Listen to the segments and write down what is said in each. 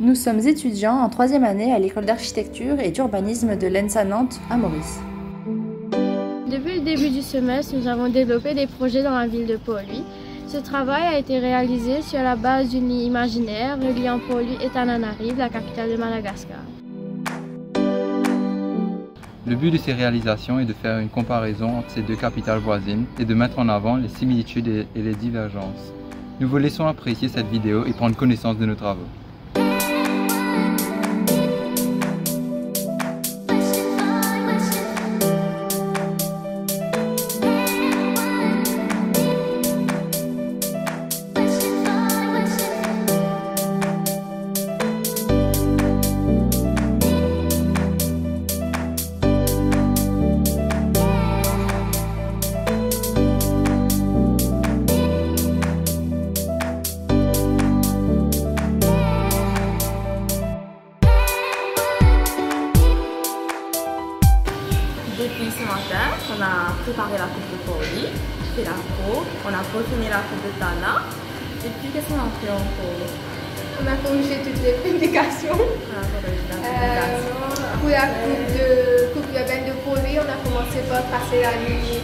Nous sommes étudiants en troisième année à l'école d'architecture et d'urbanisme de l'ENSA Nantes à Maurice. Depuis le début du semestre, nous avons développé des projets dans la ville de Port-Louis. Ce travail a été réalisé sur la base d'une ligne imaginaire reliant Port-Louis et Tananarive, la capitale de Madagascar. Le but de ces réalisations est de faire une comparaison entre ces deux capitales voisines et de mettre en avant les similitudes et les divergences. Nous vous laissons apprécier cette vidéo et prendre connaissance de nos travaux. Ce matin, on a préparé la coupe de Poli, fait la peau, on a peaufiné la coupe de Tana. Et puis, qu'est-ce qu'on a fait encore On a corrigé toutes les publications. On a corrigé la publication. Euh, pour la coupe de coupe urbaine de Poli, on a commencé par tracer la ligne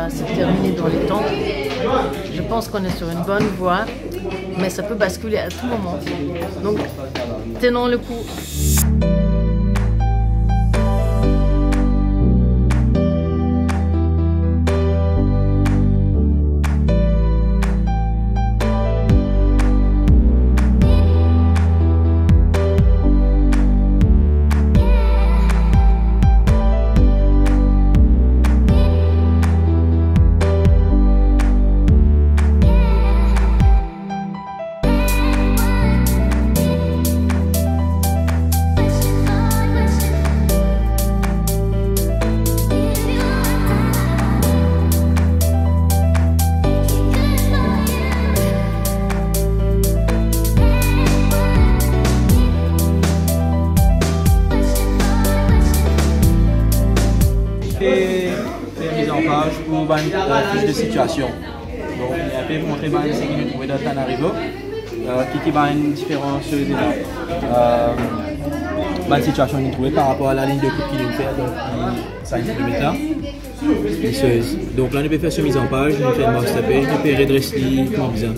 va se terminer dans les temps. Je pense qu'on est sur une bonne voie, mais ça peut basculer à tout moment. Donc, tenons le coup. Fait mise en page pour une fiche de situation. Donc, il a fait montrer ce qu'il a trouvé dans Tanarivo, euh, qui a une différence euh, une situation qu'il a trouvé par rapport à la ligne de coupe qu'il a fait, donc ça imprimé là. Donc là, on peut faire ce mise en page, fait une master page, on peut redresser comment bien.